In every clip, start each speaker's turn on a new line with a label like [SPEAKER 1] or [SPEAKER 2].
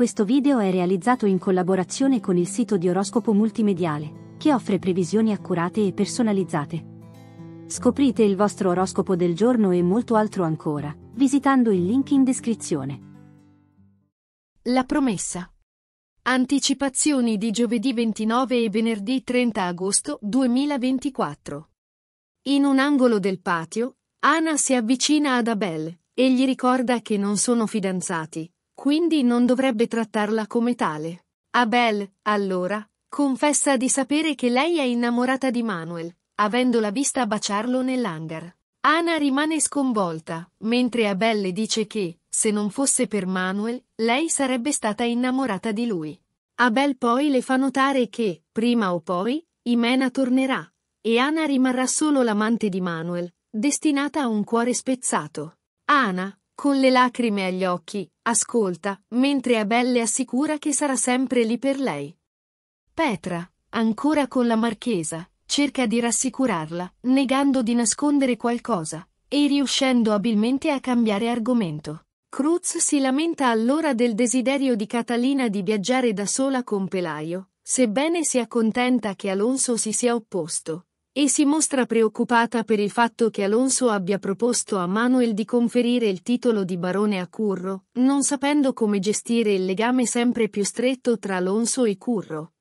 [SPEAKER 1] Questo video è realizzato in collaborazione con il sito di Oroscopo Multimediale, che offre previsioni accurate e personalizzate. Scoprite il vostro oroscopo del giorno e molto altro ancora, visitando il link in descrizione.
[SPEAKER 2] La promessa. Anticipazioni di giovedì 29 e venerdì 30 agosto 2024. In un angolo del patio, Anna si avvicina ad Abel e gli ricorda che non sono fidanzati, quindi non dovrebbe trattarla come tale. Abel, allora, confessa di sapere che lei è innamorata di Manuel, avendola vista baciarlo nell'hangar. Anna rimane sconvolta, mentre Abel le dice che, se non fosse per Manuel, lei sarebbe stata innamorata di lui. Abel poi le fa notare che, prima o poi, Imena tornerà, e Anna rimarrà solo l'amante di Manuel, destinata a un cuore spezzato. Anna, con le lacrime agli occhi, ascolta, mentre Abel le assicura che sarà sempre lì per lei. Petra, ancora con la marchesa, cerca di rassicurarla, negando di nascondere qualcosa, e riuscendo abilmente a cambiare argomento. Cruz si lamenta allora del desiderio di Catalina di viaggiare da sola con Pelaio, sebbene sia contenta che Alonso si sia opposto, e si mostra preoccupata per il fatto che Alonso abbia proposto a Manuel di conferire il titolo di barone a Curro, non sapendo come gestire il legame sempre più stretto tra Alonso e Curro.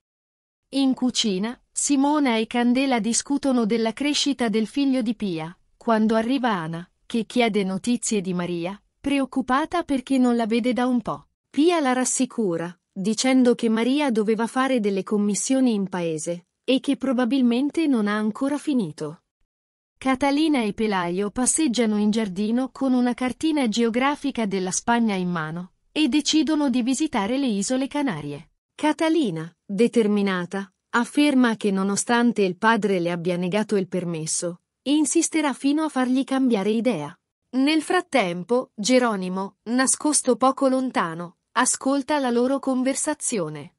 [SPEAKER 2] In cucina, Simona e Candela discutono della crescita del figlio di Pia, quando arriva Ana, che chiede notizie di Maria, preoccupata perché non la vede da un po'. Pia la rassicura, dicendo che Maria doveva fare delle commissioni in paese, e che probabilmente non ha ancora finito. Catalina e Pelaio passeggiano in giardino con una cartina geografica della Spagna in mano e decidono di visitare le isole Canarie. Catalina, determinata, afferma che nonostante il padre le abbia negato il permesso, insisterà fino a fargli cambiare idea. Nel frattempo, Geronimo, nascosto poco lontano, ascolta la loro conversazione.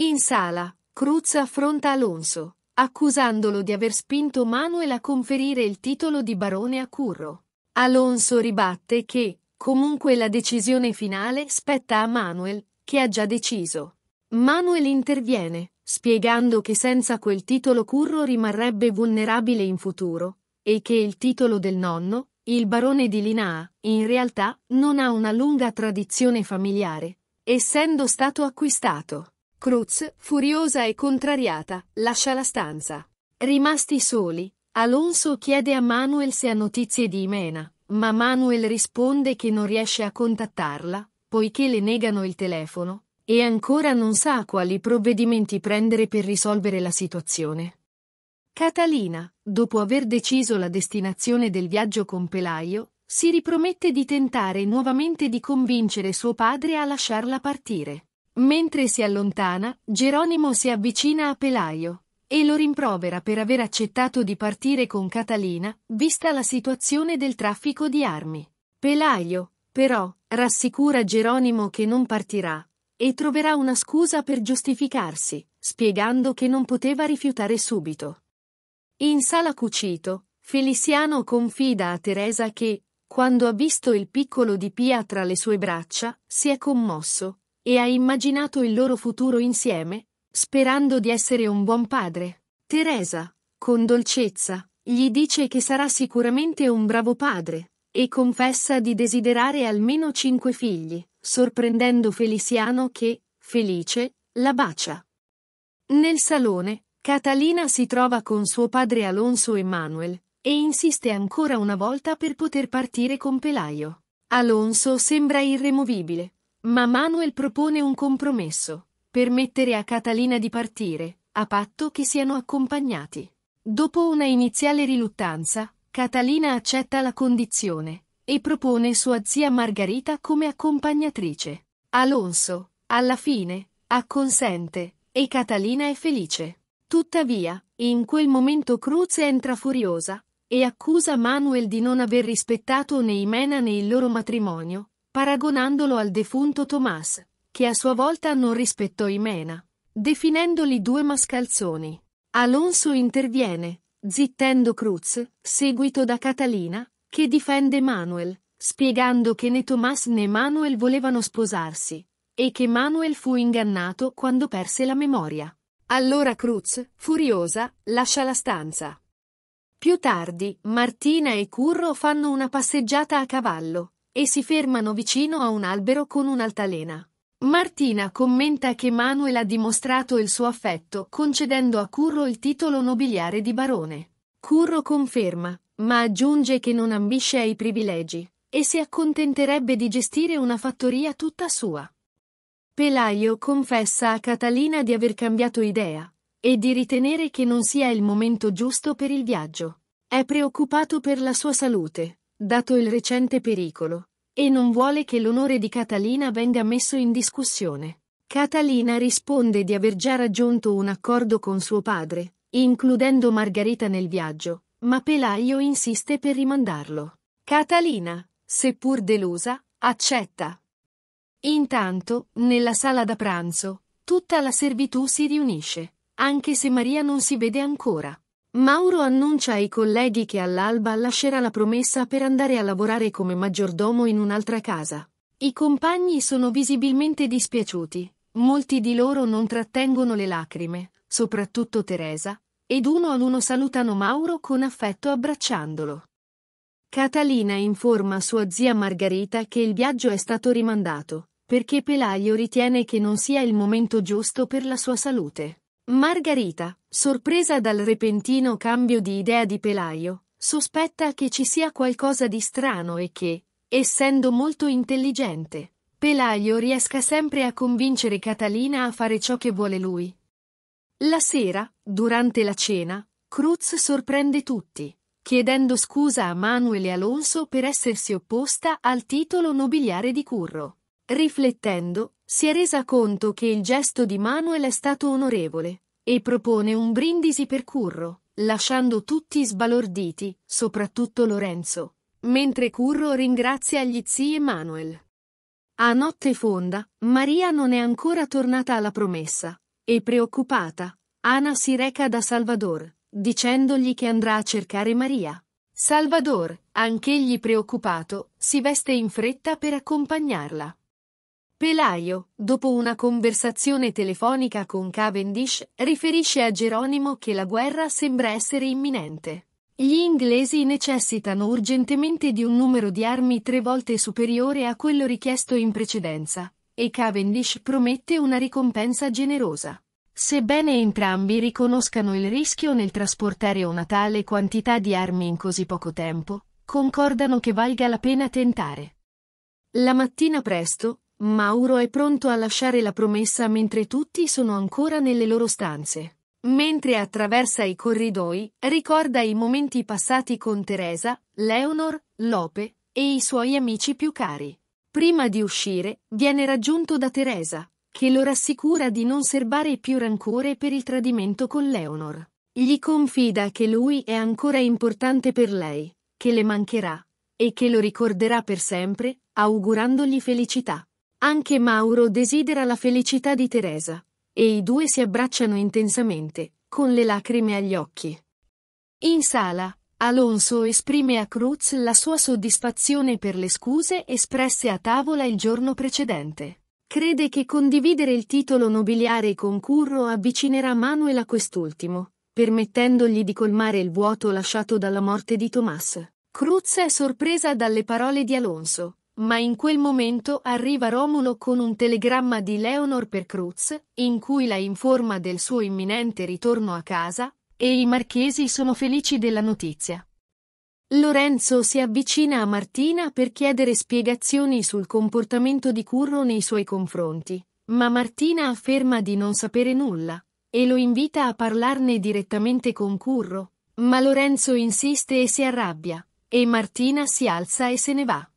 [SPEAKER 2] In sala, Cruz affronta Alonso, accusandolo di aver spinto Manuel a conferire il titolo di barone a Curro. Alonso ribatte che, comunque la decisione finale spetta a Manuel, che ha già deciso. Manuel interviene, spiegando che senza quel titolo Curro rimarrebbe vulnerabile in futuro, e che il titolo del nonno, il barone di Linaa, in realtà non ha una lunga tradizione familiare, essendo stato acquistato. Cruz, furiosa e contrariata, lascia la stanza. Rimasti soli, Alonso chiede a Manuel se ha notizie di Imena, ma Manuel risponde che non riesce a contattarla, poiché le negano il telefono, e ancora non sa quali provvedimenti prendere per risolvere la situazione. Catalina, dopo aver deciso la destinazione del viaggio con Pelaio, si ripromette di tentare nuovamente di convincere suo padre a lasciarla partire. Mentre si allontana, Geronimo si avvicina a Pelaio e lo rimprovera per aver accettato di partire con Catalina, vista la situazione del traffico di armi. Pelaio, però, rassicura Geronimo che non partirà e troverà una scusa per giustificarsi, spiegando che non poteva rifiutare subito. In sala cucito, Feliciano confida a Teresa che, quando ha visto il piccolo di Pia tra le sue braccia, si è commosso e ha immaginato il loro futuro insieme, sperando di essere un buon padre. Teresa, con dolcezza, gli dice che sarà sicuramente un bravo padre, e confessa di desiderare almeno cinque figli, sorprendendo Feliciano che, felice, la bacia. Nel salone, Catalina si trova con suo padre Alonso e Manuel, e insiste ancora una volta per poter partire con Pelaio. Alonso sembra irremovibile, ma Manuel propone un compromesso, permettere a Catalina di partire, a patto che siano accompagnati. Dopo una iniziale riluttanza, Catalina accetta la condizione e propone sua zia Margarita come accompagnatrice. Alonso, alla fine, acconsente e Catalina è felice. Tuttavia, in quel momento Cruz entra furiosa e accusa Manuel di non aver rispettato né Imena né il loro matrimonio paragonandolo al defunto Tomás, che a sua volta non rispettò Imena, definendoli due mascalzoni. Alonso interviene, zittendo Cruz, seguito da Catalina, che difende Manuel, spiegando che né Tomás né Manuel volevano sposarsi, e che Manuel fu ingannato quando perse la memoria. Allora Cruz, furiosa, lascia la stanza. Più tardi, Martina e Curro fanno una passeggiata a cavallo e si fermano vicino a un albero con un'altalena. Martina commenta che Manuel ha dimostrato il suo affetto concedendo a Curro il titolo nobiliare di barone. Curro conferma, ma aggiunge che non ambisce ai privilegi e si accontenterebbe di gestire una fattoria tutta sua. Pelaio confessa a Catalina di aver cambiato idea e di ritenere che non sia il momento giusto per il viaggio. È preoccupato per la sua salute, dato il recente pericolo, e non vuole che l'onore di Catalina venga messo in discussione. Catalina risponde di aver già raggiunto un accordo con suo padre, includendo Margherita nel viaggio, ma Pelaio insiste per rimandarlo. Catalina, seppur delusa, accetta. Intanto, nella sala da pranzo, tutta la servitù si riunisce, anche se Maria non si vede ancora. Mauro annuncia ai colleghi che all'alba lascerà la promessa per andare a lavorare come maggiordomo in un'altra casa. I compagni sono visibilmente dispiaciuti, molti di loro non trattengono le lacrime, soprattutto Teresa, ed uno ad uno salutano Mauro con affetto abbracciandolo. Catalina informa sua zia Margherita che il viaggio è stato rimandato, perché Pelaio ritiene che non sia il momento giusto per la sua salute. Margherita, sorpresa dal repentino cambio di idea di Pelaio, sospetta che ci sia qualcosa di strano e che, essendo molto intelligente, Pelaio riesca sempre a convincere Catalina a fare ciò che vuole lui. La sera, durante la cena, Cruz sorprende tutti, chiedendo scusa a Manuel e Alonso per essersi opposta al titolo nobiliare di Curro. Riflettendo, si è resa conto che il gesto di Manuel è stato onorevole e propone un brindisi per Curro, lasciando tutti sbalorditi, soprattutto Lorenzo, mentre Curro ringrazia gli zii e Manuel. A notte fonda, Maria non è ancora tornata alla promessa, e preoccupata, Ana si reca da Salvador, dicendogli che andrà a cercare Maria. Salvador, anch'egli preoccupato, si veste in fretta per accompagnarla. Pelaio, dopo una conversazione telefonica con Cavendish, riferisce a Geronimo che la guerra sembra essere imminente. Gli inglesi necessitano urgentemente di un numero di armi tre volte superiore a quello richiesto in precedenza, e Cavendish promette una ricompensa generosa. Sebbene entrambi riconoscano il rischio nel trasportare una tale quantità di armi in così poco tempo, concordano che valga la pena tentare. La mattina presto, Mauro è pronto a lasciare la promessa mentre tutti sono ancora nelle loro stanze. Mentre attraversa i corridoi, ricorda i momenti passati con Teresa, Leonor, Lope e i suoi amici più cari. Prima di uscire, viene raggiunto da Teresa, che lo rassicura di non serbare più rancore per il tradimento con Leonor. Gli confida che lui è ancora importante per lei, che le mancherà, e che lo ricorderà per sempre, augurandogli felicità. Anche Mauro desidera la felicità di Teresa, e i due si abbracciano intensamente, con le lacrime agli occhi. In sala, Alonso esprime a Cruz la sua soddisfazione per le scuse espresse a tavola il giorno precedente. Crede che condividere il titolo nobiliare con Curro avvicinerà Manuel a quest'ultimo, permettendogli di colmare il vuoto lasciato dalla morte di Tomas. Cruz è sorpresa dalle parole di Alonso, ma in quel momento arriva Romulo con un telegramma di Leonor per Cruz, in cui la informa del suo imminente ritorno a casa, e i marchesi sono felici della notizia. Lorenzo si avvicina a Martina per chiedere spiegazioni sul comportamento di Curro nei suoi confronti, ma Martina afferma di non sapere nulla, e lo invita a parlarne direttamente con Curro, ma Lorenzo insiste e si arrabbia, e Martina si alza e se ne va.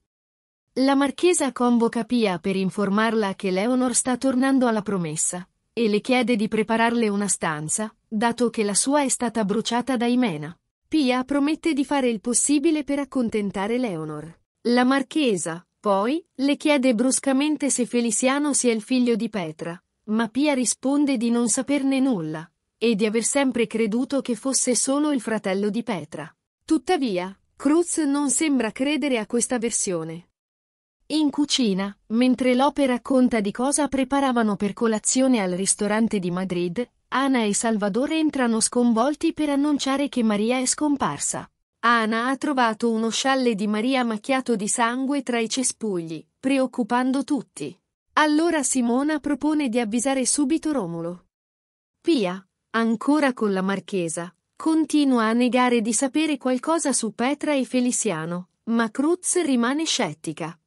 [SPEAKER 2] La marchesa convoca Pia per informarla che Leonor sta tornando alla promessa e le chiede di prepararle una stanza, dato che la sua è stata bruciata da Imena. Pia promette di fare il possibile per accontentare Leonor. La marchesa, poi, le chiede bruscamente se Feliciano sia il figlio di Petra, ma Pia risponde di non saperne nulla e di aver sempre creduto che fosse solo il fratello di Petra. Tuttavia, Cruz non sembra credere a questa versione In cucina, mentre Lope racconta di cosa preparavano per colazione al ristorante di Madrid, Ana e Salvador entrano sconvolti per annunciare che Maria è scomparsa. Ana ha trovato uno scialle di Maria macchiato di sangue tra i cespugli, preoccupando tutti. Allora Simona propone di avvisare subito Romulo. Pia, ancora con la marchesa, continua a negare di sapere qualcosa su Petra e Feliciano, ma Cruz rimane scettica.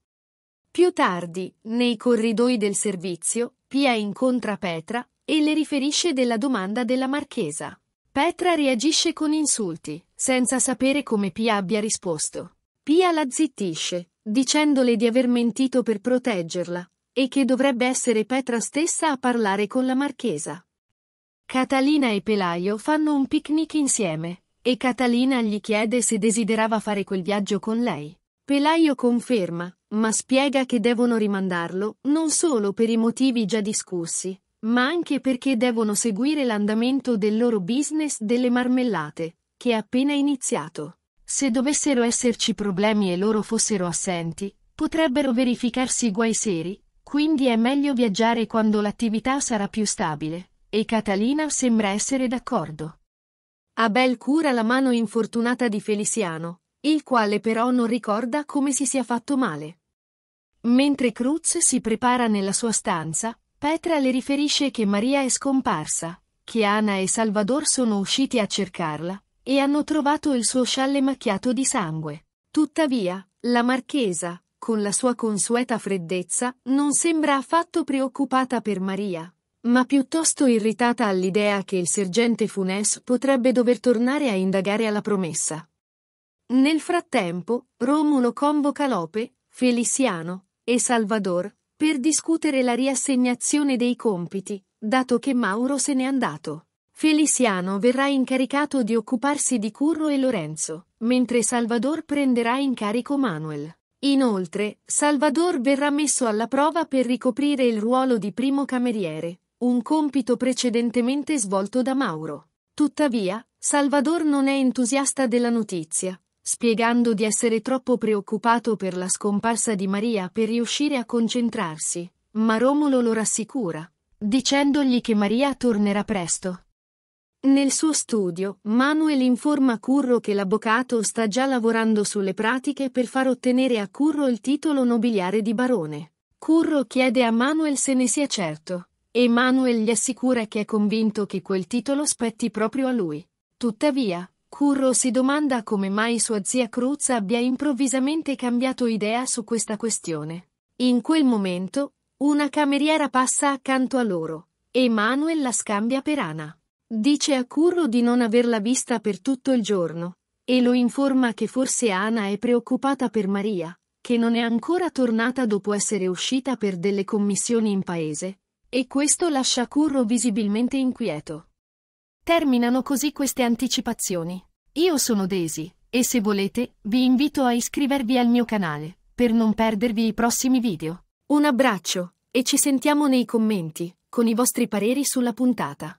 [SPEAKER 2] Più tardi, nei corridoi del servizio, Pia incontra Petra e le riferisce della domanda della marchesa. Petra reagisce con insulti, senza sapere come Pia abbia risposto. Pia la zittisce, dicendole di aver mentito per proteggerla, e che dovrebbe essere Petra stessa a parlare con la marchesa. Catalina e Pelaio fanno un picnic insieme, e Catalina gli chiede se desiderava fare quel viaggio con lei. Pelaio conferma, ma spiega che devono rimandarlo, non solo per i motivi già discussi, ma anche perché devono seguire l'andamento del loro business delle marmellate, che è appena iniziato. Se dovessero esserci problemi e loro fossero assenti, potrebbero verificarsi guai seri, quindi è meglio viaggiare quando l'attività sarà più stabile, e Catalina sembra essere d'accordo. Abel cura la mano infortunata di Feliciano, il quale però non ricorda come si sia fatto male. Mentre Cruz si prepara nella sua stanza, Petra le riferisce che Maria è scomparsa, che Anna e Salvador sono usciti a cercarla e hanno trovato il suo scialle macchiato di sangue. Tuttavia, la marchesa, con la sua consueta freddezza, non sembra affatto preoccupata per Maria, ma piuttosto irritata all'idea che il sergente Funes potrebbe dover tornare a indagare alla promessa. Nel frattempo, Romulo convoca Lope, Feliciano e Salvador per discutere la riassegnazione dei compiti, dato che Mauro se n'è andato. Feliciano verrà incaricato di occuparsi di Curro e Lorenzo, mentre Salvador prenderà in carico Manuel. Inoltre, Salvador verrà messo alla prova per ricoprire il ruolo di primo cameriere, un compito precedentemente svolto da Mauro. Tuttavia, Salvador non è entusiasta della notizia, spiegando di essere troppo preoccupato per la scomparsa di Maria per riuscire a concentrarsi, ma Romolo lo rassicura, dicendogli che Maria tornerà presto. Nel suo studio, Manuel informa Curro che l'avvocato sta già lavorando sulle pratiche per far ottenere a Curro il titolo nobiliare di barone. Curro chiede a Manuel se ne sia certo, e Manuel gli assicura che è convinto che quel titolo spetti proprio a lui. Tuttavia, Curro si domanda come mai sua zia Cruz abbia improvvisamente cambiato idea su questa questione. In quel momento, una cameriera passa accanto a loro, e Manuel la scambia per Ana. Dice a Curro di non averla vista per tutto il giorno, e lo informa che forse Ana è preoccupata per Maria, che non è ancora tornata dopo essere uscita per delle commissioni in paese, e questo lascia Curro visibilmente inquieto. Terminano così queste anticipazioni. Io sono Daisy, e se volete, vi invito a iscrivervi al mio canale, per non perdervi i prossimi video. Un abbraccio, e ci sentiamo nei commenti, con i vostri pareri sulla puntata.